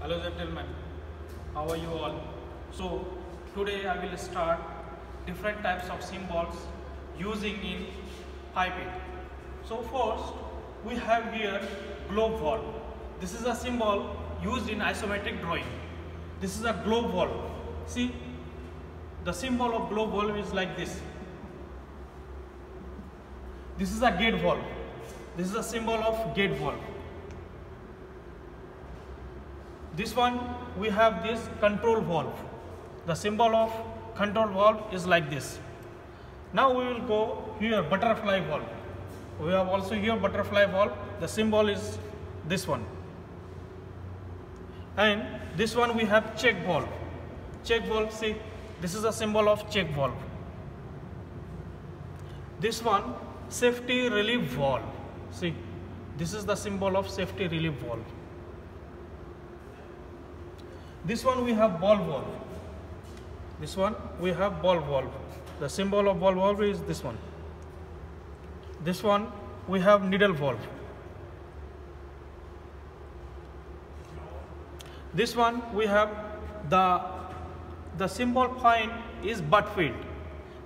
Hello gentlemen, how are you all? So today I will start different types of symbols using in piping. So first we have here globe valve. This is a symbol used in isometric drawing. This is a globe valve. See the symbol of globe valve is like this. This is a gate valve. This is a symbol of gate valve. This one we have this control valve. The symbol of control valve is like this. Now we will go here butterfly valve. We have also here butterfly valve. The symbol is this one. And this one we have check valve. Check valve, see, this is a symbol of check valve. This one safety relief valve. See, this is the symbol of safety relief valve. This one we have ball valve. This one we have ball valve. The symbol of ball valve is this one. This one we have needle valve. This one we have the the symbol point is butt weld.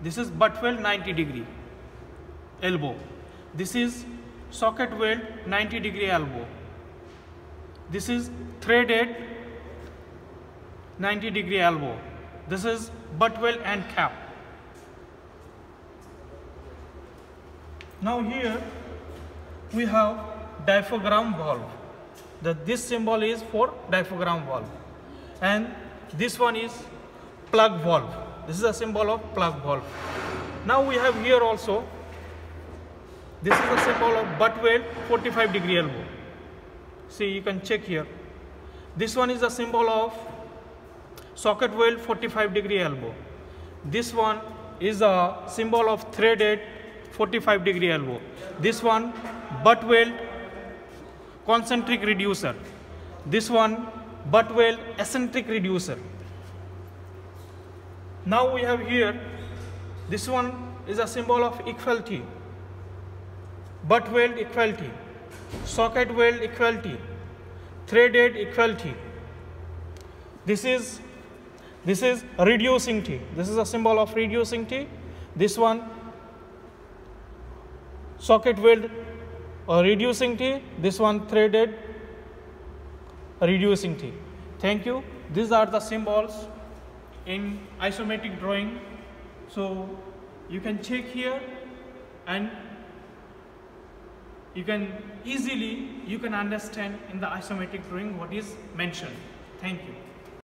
This is butt weld 90 degree elbow. This is socket weld 90 degree elbow. This is threaded 90 degree elbow. This is butt weld and cap. Now here we have diaphragm valve. The, this symbol is for diaphragm valve. And this one is plug valve. This is a symbol of plug valve. Now we have here also, this is a symbol of butt weld 45 degree elbow. See, you can check here. This one is a symbol of socket weld 45 degree elbow. This one is a symbol of threaded 45 degree elbow. This one butt weld concentric reducer. This one butt weld eccentric reducer. Now we have here, this one is a symbol of equal tee. Butt weld equal tee, socket weld equal tee, threaded equal tee. This is this is reducing T. This is a symbol of reducing T. This one socket weld or reducing T. This one threaded reducing T. Thank you. These are the symbols in isometric drawing. So you can check here and you can easily you can understand in the isometric drawing what is mentioned. Thank you.